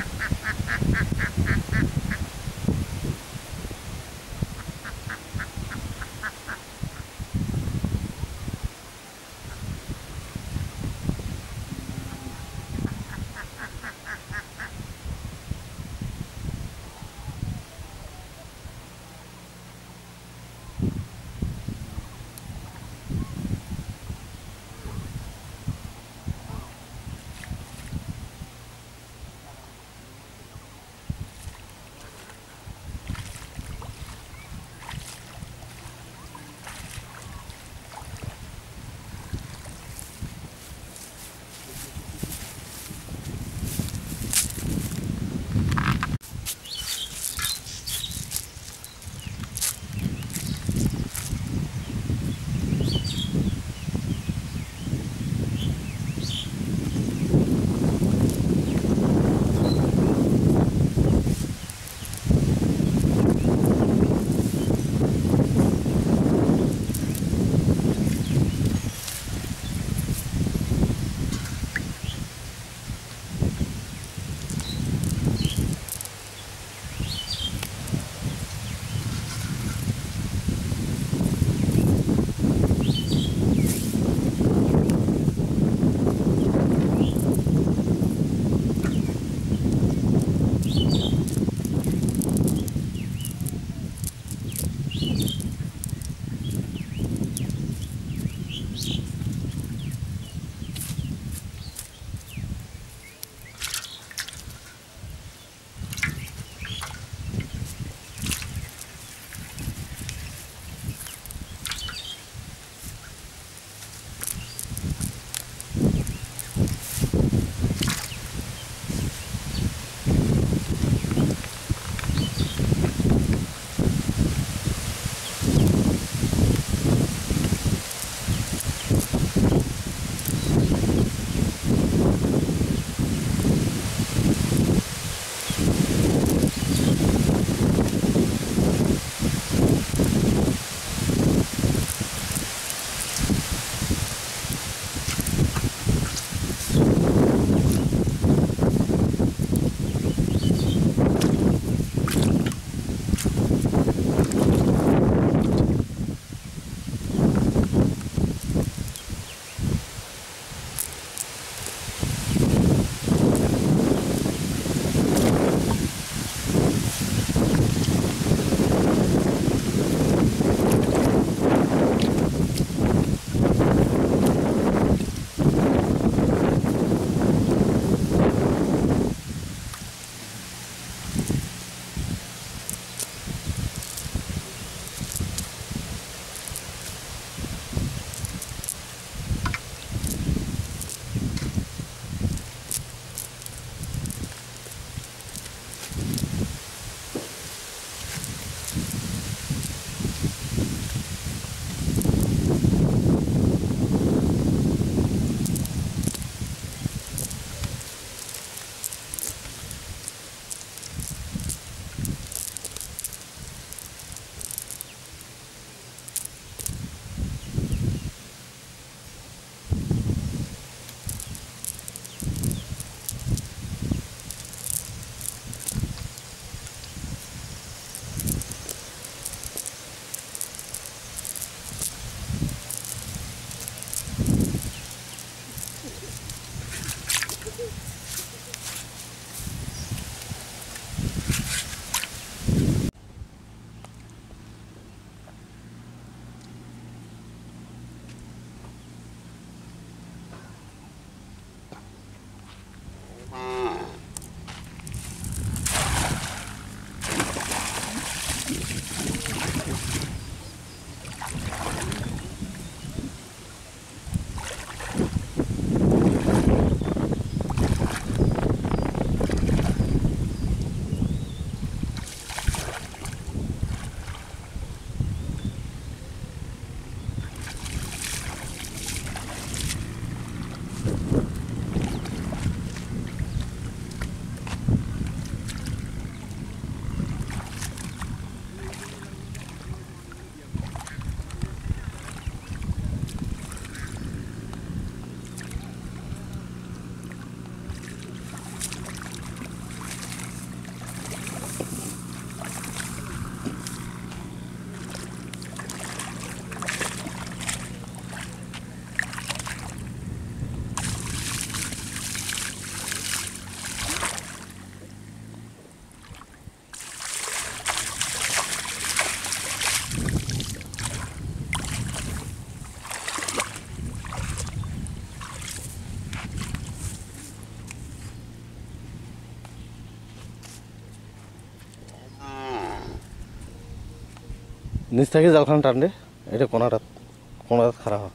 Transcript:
ha ha ha ha ha নিচ থেকে জালখান টান দে এটা কোনাটাত কোনাটাত খারা হয়।